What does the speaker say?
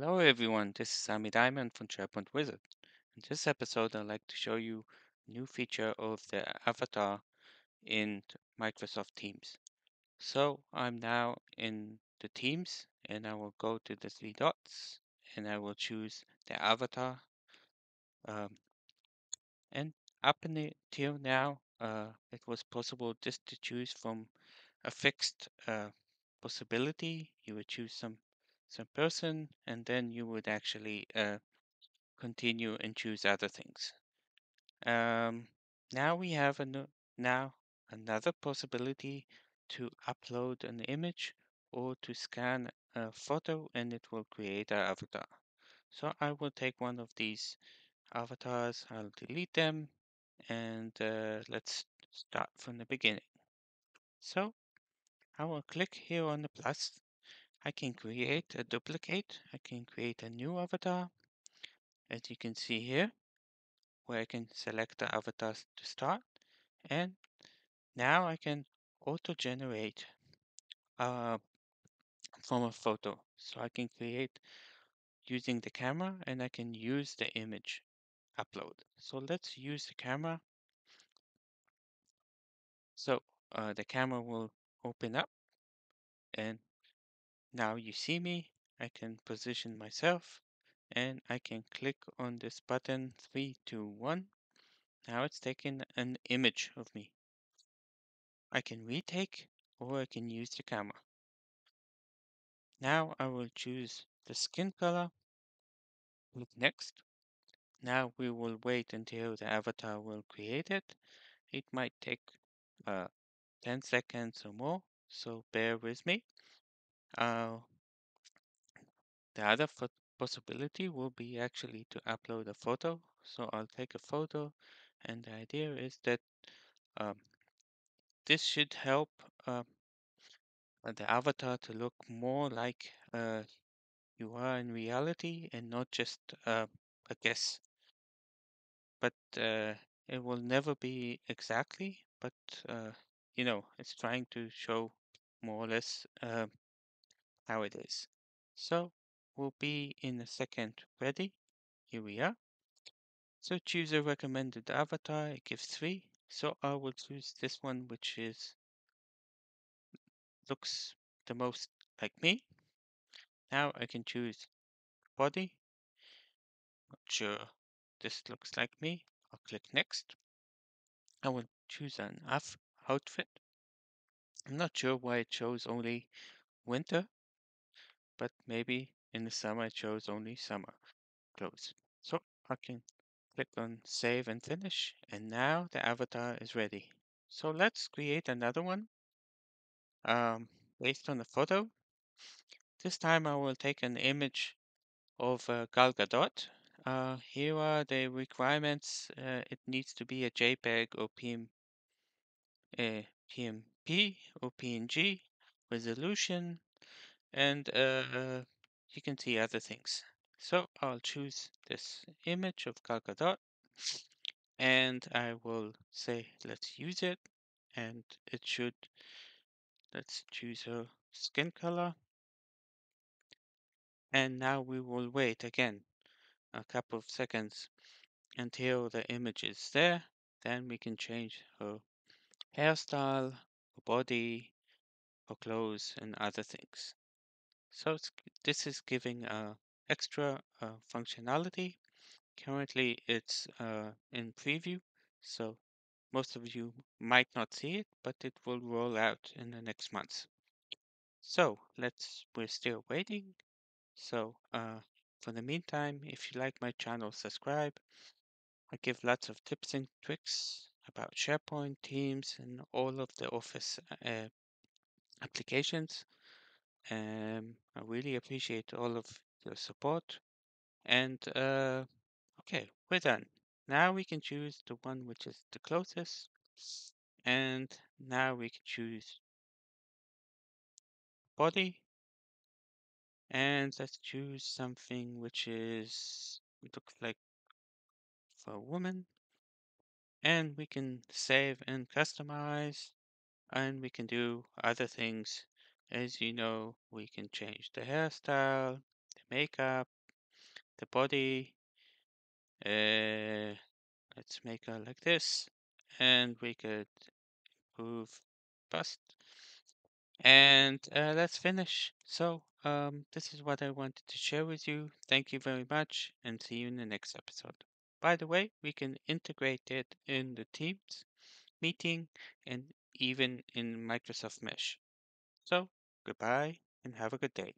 Hello everyone, this is Sami Diamond from SharePoint Wizard. In this episode, I'd like to show you a new feature of the avatar in Microsoft Teams. So I'm now in the Teams and I will go to the three dots and I will choose the avatar. Um, and up until now, uh, it was possible just to choose from a fixed uh, possibility. You would choose some some person and then you would actually uh, continue and choose other things. Um, now we have a now another possibility to upload an image or to scan a photo and it will create an avatar. So I will take one of these avatars, I'll delete them and uh, let's start from the beginning. So I will click here on the plus. I can create a duplicate. I can create a new avatar. As you can see here, where I can select the avatars to start. And now I can auto-generate uh, from a photo. So I can create using the camera and I can use the image upload. So let's use the camera. So uh, the camera will open up and now you see me. I can position myself and I can click on this button three, two, one. Now it's taking an image of me. I can retake or I can use the camera. Now I will choose the skin color. Click next. Now we will wait until the avatar will create it. It might take uh, 10 seconds or more, so bear with me. Uh, the other possibility will be actually to upload a photo. So I'll take a photo and the idea is that um, this should help uh, the avatar to look more like uh, you are in reality and not just uh, a guess. But uh, it will never be exactly, but uh, you know, it's trying to show more or less uh, how it is. So we'll be in a second ready. Here we are. So choose a recommended avatar. It gives three. So I will choose this one, which is looks the most like me. Now I can choose body. Not sure this looks like me. I'll click next. I will choose an outfit. I'm not sure why it shows only winter, but maybe in the summer it shows only summer clothes. So I can click on save and finish, and now the avatar is ready. So let's create another one um, based on the photo. This time I will take an image of uh, Gal Gadot. Uh, here are the requirements. Uh, it needs to be a JPEG or PM, uh, PMP or PNG resolution, and uh, you can see other things. So I'll choose this image of Gal Gadot, and I will say let's use it, and it should. Let's choose a skin color. And now we will wait again a couple of seconds until the image is there. Then we can change her hairstyle, her body, her clothes, and other things. So this is giving uh, extra uh, functionality. Currently it's uh, in preview, so most of you might not see it, but it will roll out in the next months. So let's, we're still waiting. So uh, for the meantime, if you like my channel, subscribe. I give lots of tips and tricks about SharePoint, Teams, and all of the Office uh, applications. Um, I really appreciate all of your support. And uh, okay, we're done. Now we can choose the one which is the closest. And now we can choose body. And let's choose something which is looks like for a woman. And we can save and customize. And we can do other things. As you know, we can change the hairstyle, the makeup, the body. Uh, let's make her like this. And we could move bust. And uh, let's finish. So, um, this is what I wanted to share with you. Thank you very much and see you in the next episode. By the way, we can integrate it in the Teams meeting and even in Microsoft Mesh. So, goodbye and have a good day.